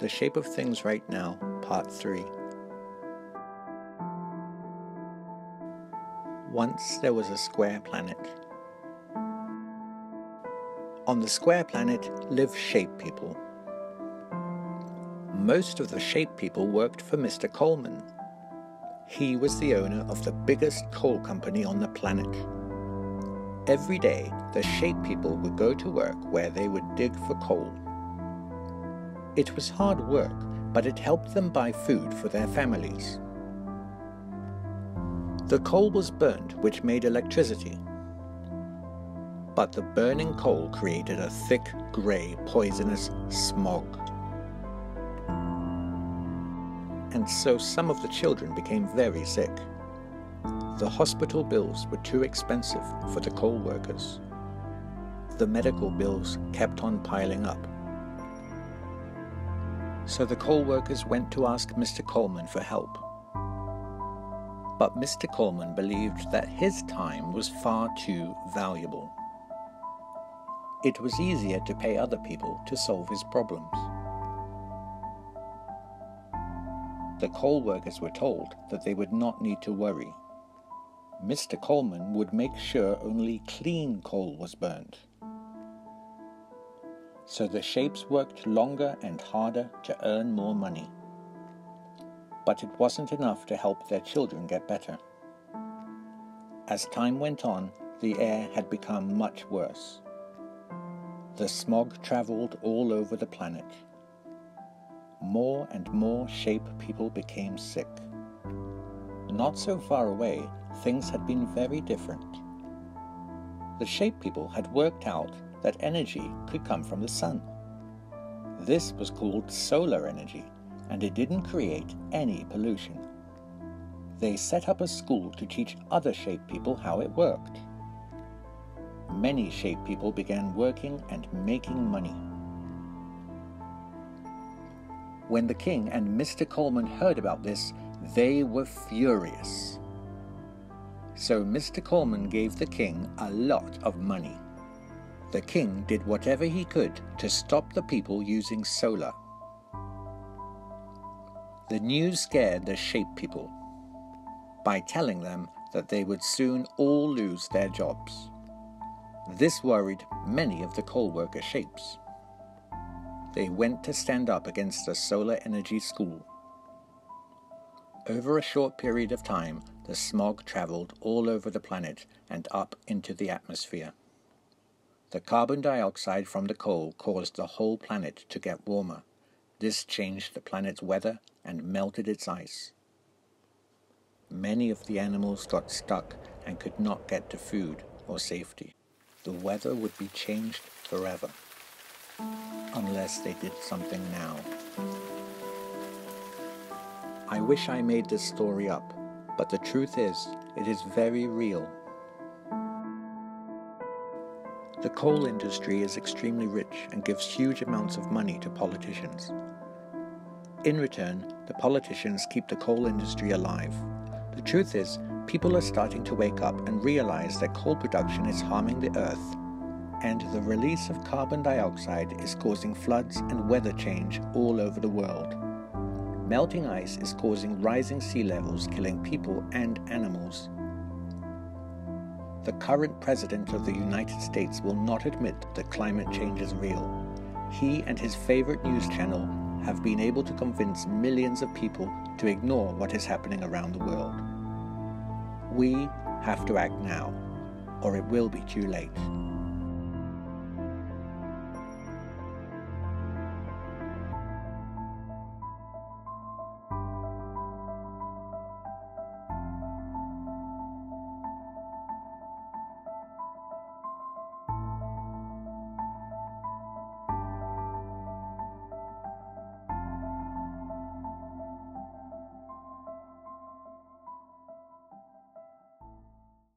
The Shape of Things Right Now, Part 3. Once there was a square planet. On the square planet live shape people. Most of the shape people worked for Mr. Coleman. He was the owner of the biggest coal company on the planet. Every day, the shape people would go to work where they would dig for coal. It was hard work, but it helped them buy food for their families. The coal was burnt, which made electricity. But the burning coal created a thick, grey, poisonous smog. And so some of the children became very sick. The hospital bills were too expensive for the coal workers. The medical bills kept on piling up so the coal workers went to ask Mr. Coleman for help. But Mr. Coleman believed that his time was far too valuable. It was easier to pay other people to solve his problems. The coal workers were told that they would not need to worry. Mr. Coleman would make sure only clean coal was burnt so the shapes worked longer and harder to earn more money. But it wasn't enough to help their children get better. As time went on, the air had become much worse. The smog traveled all over the planet. More and more shape people became sick. Not so far away, things had been very different. The shape people had worked out that energy could come from the sun. This was called solar energy, and it didn't create any pollution. They set up a school to teach other shape people how it worked. Many shape people began working and making money. When the king and Mr. Coleman heard about this, they were furious. So Mr. Coleman gave the king a lot of money the king did whatever he could to stop the people using solar. The news scared the shape people by telling them that they would soon all lose their jobs. This worried many of the coal worker shapes. They went to stand up against the solar energy school. Over a short period of time, the smog traveled all over the planet and up into the atmosphere. The carbon dioxide from the coal caused the whole planet to get warmer. This changed the planet's weather and melted its ice. Many of the animals got stuck and could not get to food or safety. The weather would be changed forever, unless they did something now. I wish I made this story up, but the truth is, it is very real the coal industry is extremely rich and gives huge amounts of money to politicians. In return, the politicians keep the coal industry alive. The truth is, people are starting to wake up and realize that coal production is harming the earth, and the release of carbon dioxide is causing floods and weather change all over the world. Melting ice is causing rising sea levels, killing people and animals the current President of the United States will not admit that climate change is real. He and his favorite news channel have been able to convince millions of people to ignore what is happening around the world. We have to act now, or it will be too late.